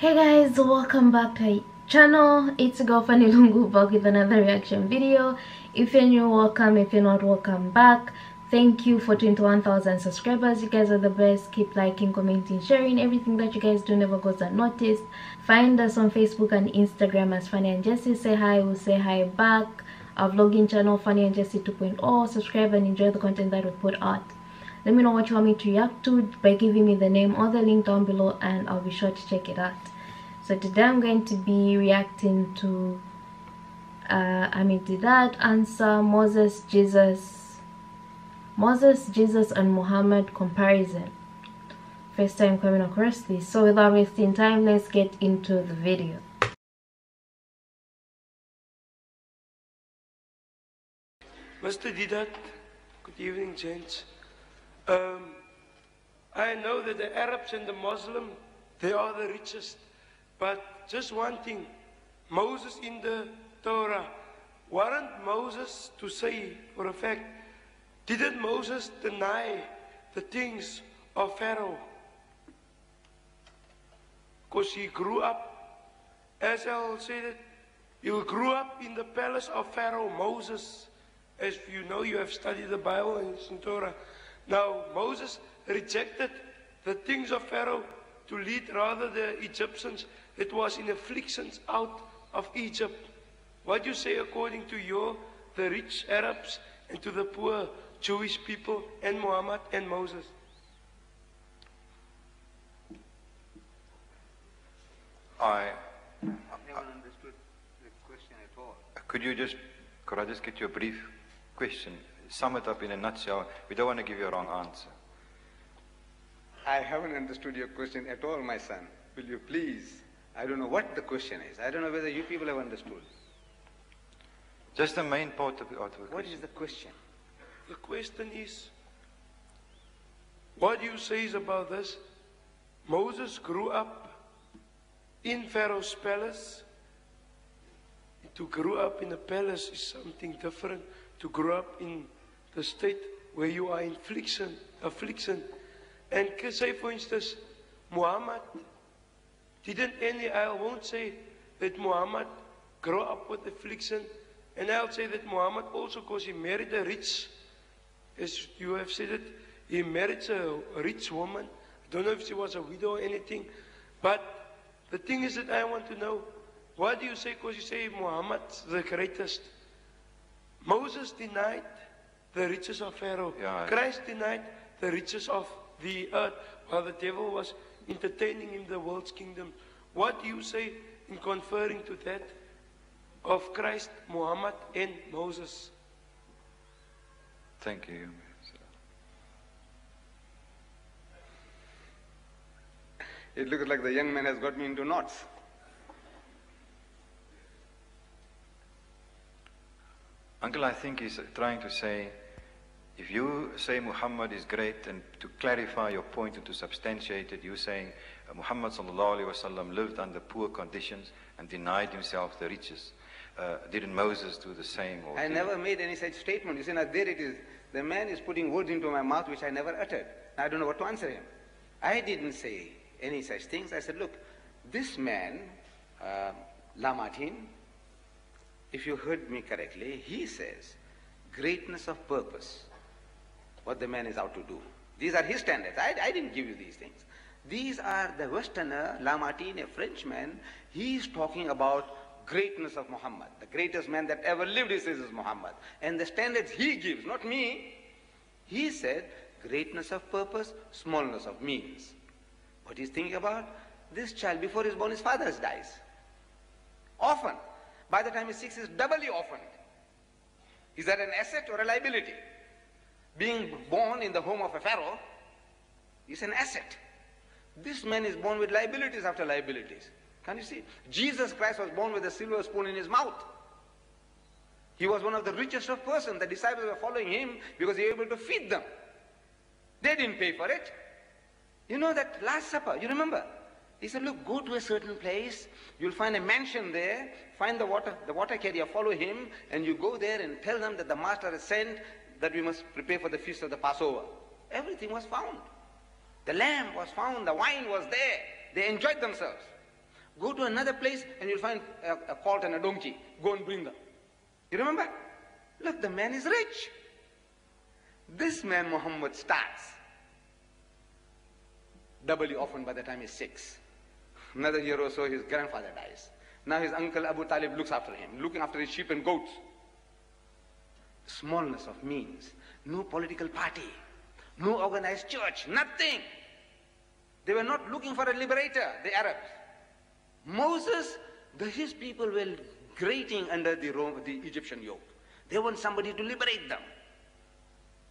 Hey guys, welcome back to my channel. It's girl Fanny Lungu back with another reaction video. If you're new, welcome. If you're not, welcome back. Thank you for 21,000 subscribers. You guys are the best. Keep liking, commenting, sharing. Everything that you guys do never goes unnoticed. Find us on Facebook and Instagram as Fanny and Jessy. Say hi, we'll say hi back. Our vlogging channel, Fanny and Jessy 2.0. Subscribe and enjoy the content that we put out. Let me know what you want me to react to by giving me the name or the link down below and I'll be sure to check it out. So today I'm going to be reacting to uh, Ahmed Deedat answer Moses, Jesus, Moses, Jesus and Muhammad comparison. First time coming across this. So without wasting time, let's get into the video. Mr. Deedat, good evening, gents. Um, I know that the Arabs and the Muslim, they are the richest. But just one thing, Moses in the Torah, weren't Moses to say for a fact, didn't Moses deny the things of Pharaoh? Because he grew up, as I said it, he grew up in the palace of Pharaoh, Moses. As you know, you have studied the Bible and the Torah. Now, Moses rejected the things of Pharaoh to lead rather the Egyptians. It was in afflictions out of Egypt. What do you say according to your, the rich Arabs, and to the poor Jewish people, and Muhammad and Moses? I, never understood the question at all. could you just, could I just get you a brief question? Sum it up in a nutshell. We don't want to give you a wrong answer. I haven't understood your question at all, my son. Will you please? I don't know what the question is. I don't know whether you people have understood. Just the main part of the of the What question. is the question? The question is, what you say is about this? Moses grew up in Pharaoh's palace. To grow up in a palace is something different. To grow up in the state where you are in affliction, affliction. And say, for instance, Muhammad didn't any, I won't say that Muhammad grew up with affliction. And I'll say that Muhammad also, because he married a rich, as you have said it, he married a rich woman. I don't know if she was a widow or anything. But the thing is that I want to know, why do you say? Because you say Muhammad's the greatest. Moses denied the riches of Pharaoh. Yeah. Christ denied the riches of the earth while the devil was entertaining in the world's kingdom. What do you say in conferring to that of Christ, Muhammad, and Moses? Thank you. It looks like the young man has got me into knots. Uncle, I think he's trying to say, if you say Muhammad is great, and to clarify your point and to substantiate it, you're saying uh, Muhammad wasallam lived under poor conditions and denied himself the riches. Uh, didn't Moses do the same? Or I did- never made any such statement. You see, now there it is. The man is putting words into my mouth which I never uttered. I don't know what to answer him. I didn't say any such things. I said, look, this man, uh, Lamartine, if you heard me correctly, he says greatness of purpose, what the man is out to do. These are his standards. I, I didn't give you these things. These are the Westerner, Lamartine, a Frenchman. He's talking about greatness of Muhammad. The greatest man that ever lived, he says, is Muhammad. And the standards he gives, not me. He said greatness of purpose, smallness of means. What he's thinking about? This child, before he's born, his father dies. Often. By the time he's six, he's doubly orphaned. Is that an asset or a liability? Being born in the home of a pharaoh is an asset. This man is born with liabilities after liabilities. Can you see? Jesus Christ was born with a silver spoon in his mouth. He was one of the richest of persons. The disciples were following him because he was able to feed them. They didn't pay for it. You know that Last Supper, you remember? He said, look, go to a certain place, you'll find a mansion there, find the water, the water carrier, follow him, and you go there and tell them that the master has sent that we must prepare for the feast of the Passover. Everything was found. The lamb was found, the wine was there. They enjoyed themselves. Go to another place and you'll find a, a colt and a donkey. Go and bring them. You remember? Look, the man is rich. This man, Muhammad, starts doubly often by the time he's six. Another year or so, his grandfather dies. Now his uncle Abu Talib looks after him, looking after his sheep and goats. Smallness of means, no political party, no organized church, nothing. They were not looking for a liberator, the Arabs. Moses, the, his people were grating under the, Rome, the Egyptian yoke. They want somebody to liberate them.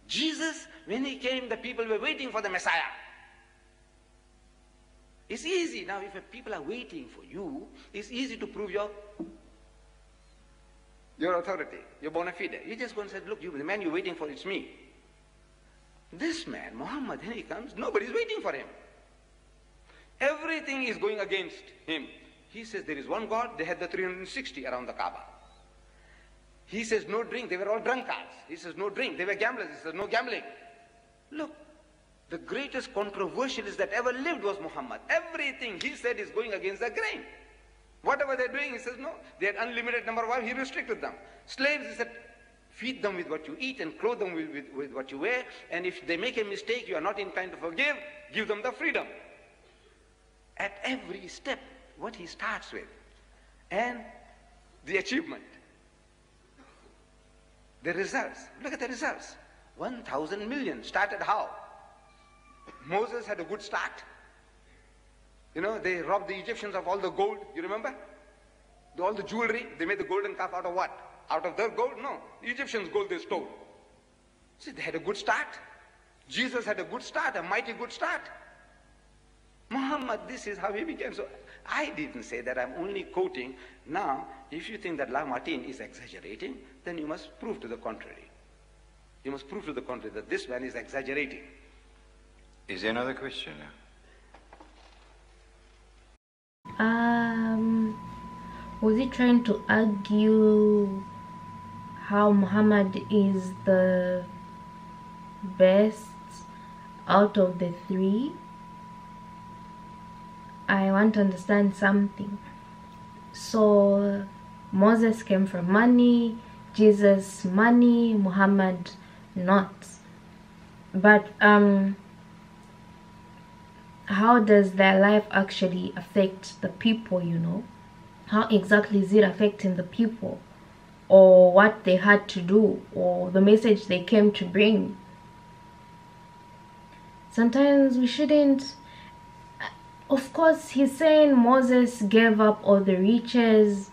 Jesus, when he came, the people were waiting for the Messiah. It's easy. Now, if people are waiting for you, it's easy to prove your, your authority, your bona fide. You just go and say, look, you, the man you're waiting for, it's me. This man, Muhammad, when he comes, nobody's waiting for him. Everything is going against him. He says there is one God, they had the 360 around the Kaaba. He says no drink, they were all drunkards. He says no drink, they were gamblers. He says no gambling. Look, the greatest controversialist that ever lived was Muhammad. Everything he said is going against the grain. Whatever they're doing, he says no. They had unlimited number of wives, he restricted them. Slaves, he said, feed them with what you eat and clothe them with, with, with what you wear. And if they make a mistake, you are not inclined to forgive, give them the freedom. At every step, what he starts with. And the achievement. The results. Look at the results. 1,000 million. Started how? Moses had a good start. You know, they robbed the Egyptians of all the gold. You remember? All the jewelry. They made the golden calf out of what? Out of their gold? No. The Egyptians' gold they stole. See, they had a good start. Jesus had a good start, a mighty good start. Muhammad, this is how he began. So I didn't say that. I'm only quoting. Now, if you think that Lamartine is exaggerating, then you must prove to the contrary. You must prove to the contrary that this man is exaggerating. Is there another question? Um, was he trying to argue how Muhammad is the best out of the three? I want to understand something. So Moses came from money, Jesus money, Muhammad not. But um how does their life actually affect the people, you know? How exactly is it affecting the people? Or what they had to do, or the message they came to bring. Sometimes we shouldn't of course he's saying moses gave up all the riches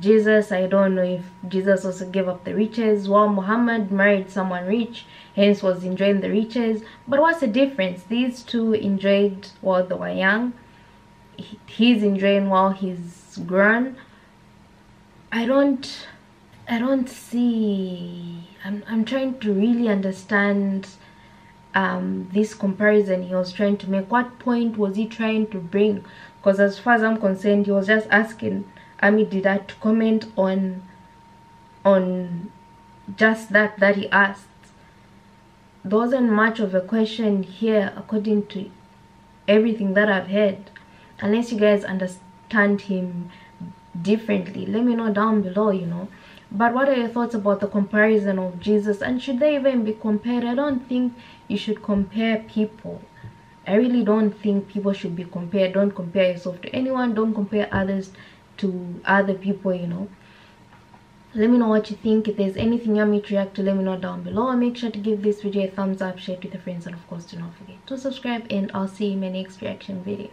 jesus i don't know if jesus also gave up the riches. While muhammad married someone rich hence was enjoying the riches. But what's the difference? These two enjoyed while they were young. He's enjoying while he's grown. I don't i don't see i'm, I'm trying to really understand um, this comparison he was trying to make. What point was he trying to bring? Because as far as i'm concerned he was just asking Ahmed Deedat to comment on on just that that he asked. There wasn't much of a question here according to everything that i've heard unless you guys understand him differently. Let me know down below you know. But what are your thoughts about the comparison of jesus? And should they even be compared? I don't think you should compare people. I really don't think people should be compared. Don't compare yourself to anyone. Don't compare others to other people you know. Let me know what you think. If there's anything you want me to react to let me know down below. Make sure to give this video a thumbs up share it with your friends and of course do not forget to subscribe and i'll see you in my next reaction video